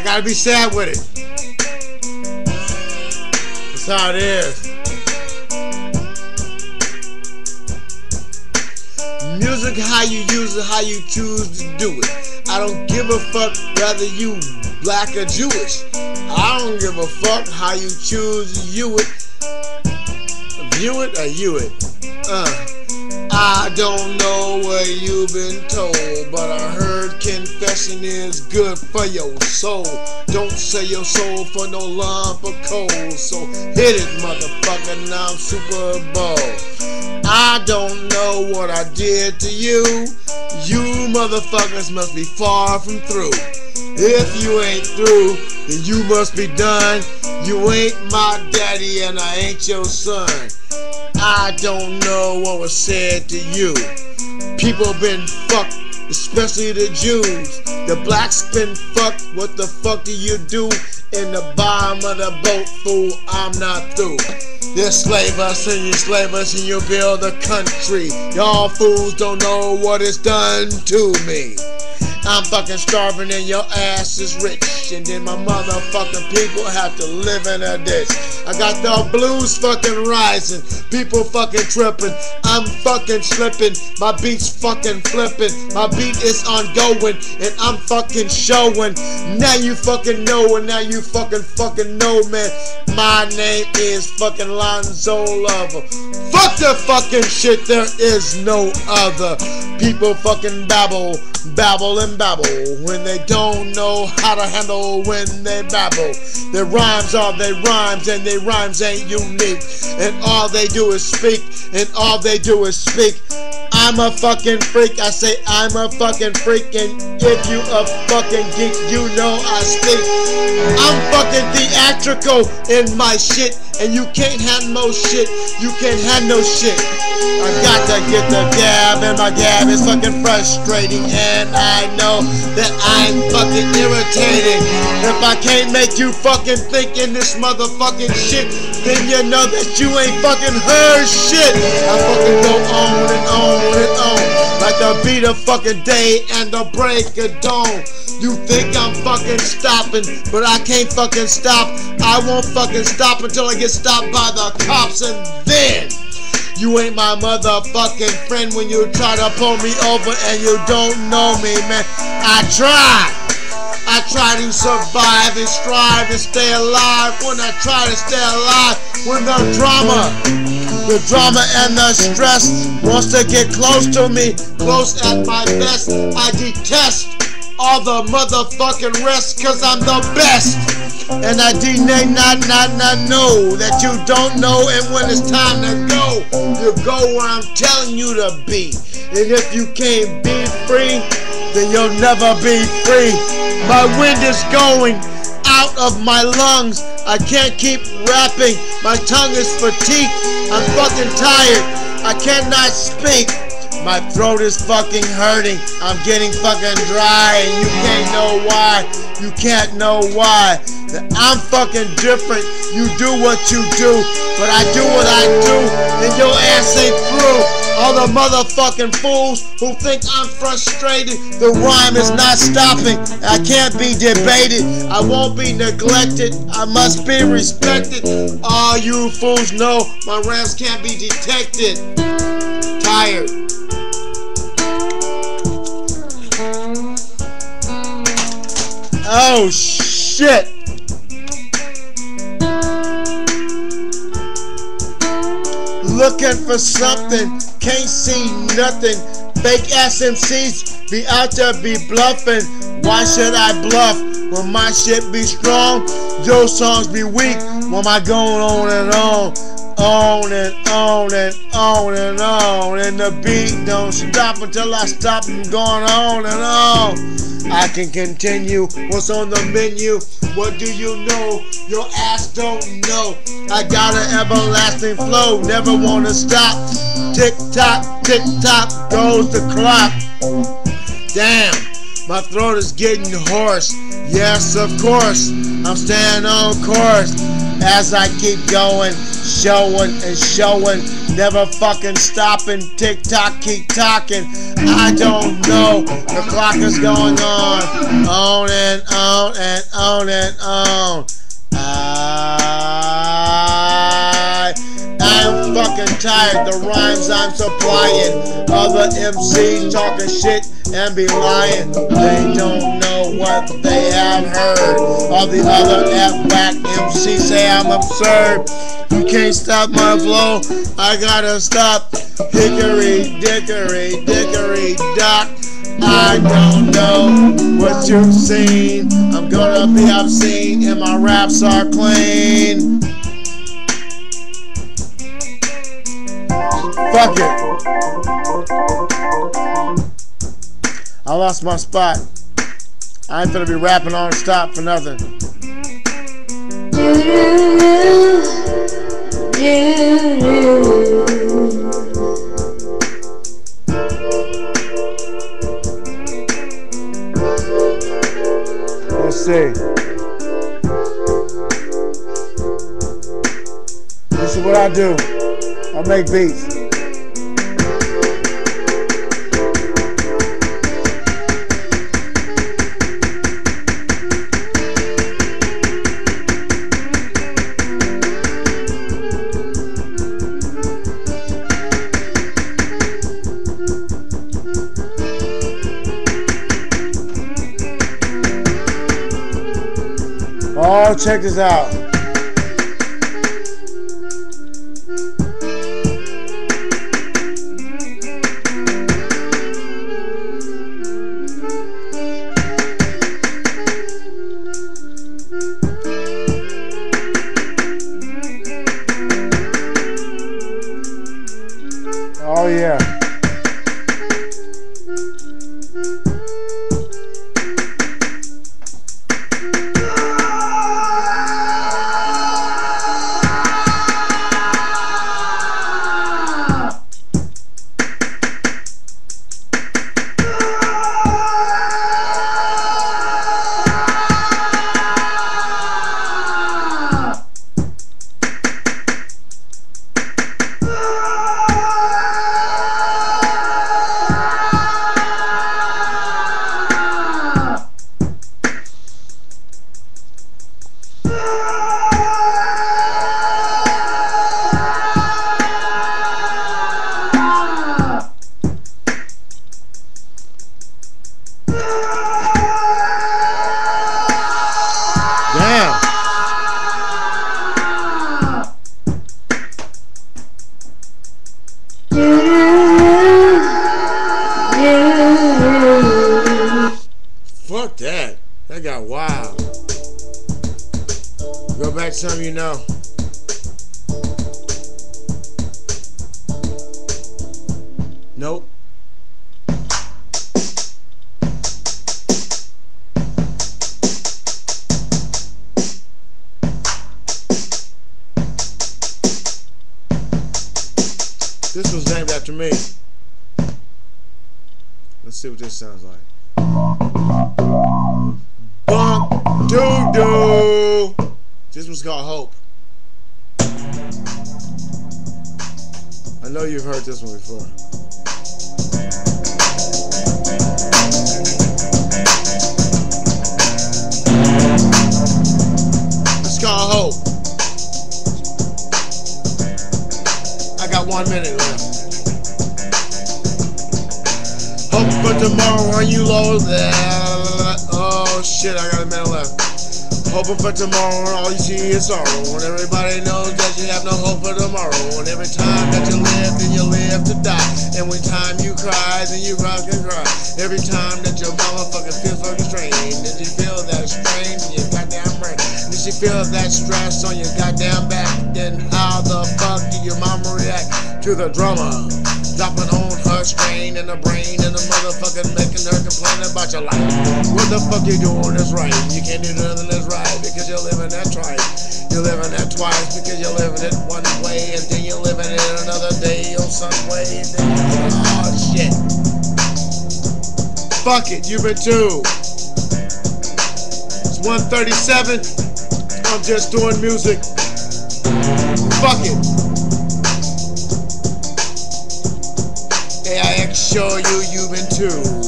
I gotta be sad with it. That's how it is. Music, how you use it, how you choose to do it. I don't give a fuck whether you black or Jewish. I don't give a fuck how you choose to view it. View it or you it. Uh. I don't know what you've been told, but I heard confession is good for your soul. Don't sell your soul for no lump of coal. So hit it, motherfucker, now I'm Super Bowl. I don't know what I did to you. You motherfuckers must be far from through. If you ain't through, then you must be done. You ain't my daddy and I ain't your son. I don't know what was said to you. People been fucked, especially the Jews. The blacks been fucked. What the fuck do you do in the bottom of the boat, fool? I'm not through. You slave us and you slave us and you build a country. Y'all fools don't know what it's done to me. I'm fucking starving and your ass is rich. And then my motherfucking people have to live in a ditch. I got the blues fucking rising. People fucking tripping. I'm fucking slipping. My beat's fucking flipping. My beat is ongoing. And I'm fucking showing. Now you fucking know and now you fucking fucking know, man. My name is fucking Lonzo Lover. Fuck the fucking shit. There is no other. People fucking babble, babble and babble when they don't know how to handle when they babble. Their rhymes are their rhymes and their rhymes ain't unique. And all they do is speak, and all they do is speak. I'm a fucking freak. I say I'm a fucking freak, and if you a fucking geek, you know I speak. I'm fucking theatrical in my shit, and you can't handle shit. You can't handle shit. I got to get the gab, and my gab is fucking frustrating, and I know that I'm fucking irritating. If I can't make you fucking think in this motherfucking shit, then you know that you ain't fucking heard shit. I fucking go on and on and on, like the beat of fucking day and the break of dawn. You think I'm fucking stopping, but I can't fucking stop. I won't fucking stop until I get stopped by the cops, and then. You ain't my motherfucking friend when you try to pull me over and you don't know me, man. I try. I try to survive and strive and stay alive when I try to stay alive when the drama, the drama and the stress wants to get close to me, close at my best. I detest all the motherfucking rest cause I'm the best. And I deny not not not know that you don't know and when it's time to go, you go where I'm telling you to be. And if you can't be free, then you'll never be free. My wind is going out of my lungs. I can't keep rapping. My tongue is fatigued. I'm fucking tired. I cannot speak. My throat is fucking hurting. I'm getting fucking dry and you can't know why. You can't know why. I'm fucking different. You do what you do, but I do what I do, and your ass ain't through. All the motherfucking fools who think I'm frustrated, the rhyme is not stopping. I can't be debated. I won't be neglected. I must be respected. All you fools know my rhymes can't be detected. Tired. Oh shit! Looking for something, can't see nothing. Fake ass MCs be out there be bluffing. Why should I bluff when my shit be strong? Your songs be weak when I going on and on on and on and on and on and the beat don't stop until I stop from going on and on. I can continue what's on the menu. What do you know? Your ass don't know. I got an everlasting flow, never wanna stop. Tick tock, tick tock goes the clock. Damn, my throat is getting hoarse. Yes, of course, I'm staying on course. As I keep going, showing and showing, never fucking stopping. Tick tock, keep talking. I don't know, the clock is going on, on and on and on and on. Fucking tired. The rhymes I'm supplying. Other MCs talking shit and be lying. They don't know what they have heard. All the other F-whack MCs say I'm absurd. You can't stop my flow. I gotta stop. Hickory, dickory, dickory, dock. I don't know what you've seen. I'm gonna be obscene and my raps are clean. Fuck it. I lost my spot. I ain't gonna be rapping on stop for nothing. Let's see. This is what I do. I make beats. Oh, check this out. Something you know. Nope. This was named after me. Let's see what this sounds like. Bunk doo doo. This one's called Hope. I know you've heard this one before. It's called Hope. I got one minute left. Hope for tomorrow when you low. Oh shit, I got a minute left. Hoping for tomorrow and all you see is sorrow. And everybody knows that you have no hope for tomorrow. And every time that you live, then you live to die. And when time you cry, then you rock and cry. Every time that your mama fucking feels fucking strain, then you feel that strain in your goddamn brain. Then she feel that stress on your goddamn back. Then how the fuck do your mama react to the drama? Dropping on her strain in the brain and the motherfucking making her complain about your life. What the fuck you doing is right? You can't do nothing that's right because you're living that twice. You're living that twice because you're living it one way and then you're living it another day on some way. And then you're oh shit. Fuck it, you've been too. It's 137. I'm just doing music. Fuck it. Show you human too.